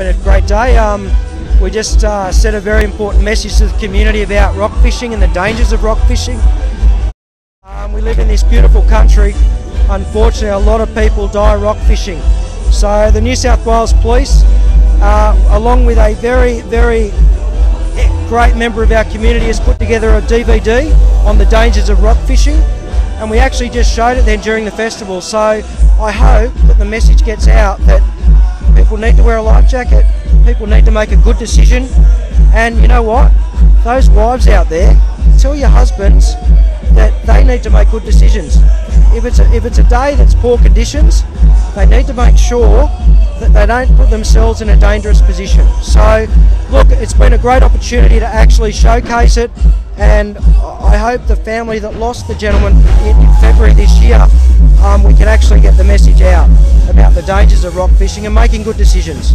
been a great day. Um, we just uh, sent a very important message to the community about rock fishing and the dangers of rock fishing. Um, we live in this beautiful country. Unfortunately, a lot of people die rock fishing. So the New South Wales Police, uh, along with a very, very great member of our community, has put together a DVD on the dangers of rock fishing. And we actually just showed it then during the festival. So I hope that the message gets out that need to wear a life jacket, people need to make a good decision. And you know what? Those wives out there, tell your husbands that they need to make good decisions. If it's a, if it's a day that's poor conditions, they need to make sure that they don't put themselves in a dangerous position. So, look, it's been a great opportunity to actually showcase it, and I hope the family that lost the gentleman in, in February this year, um, we can actually get the message out about the dangers of rock fishing and making good decisions.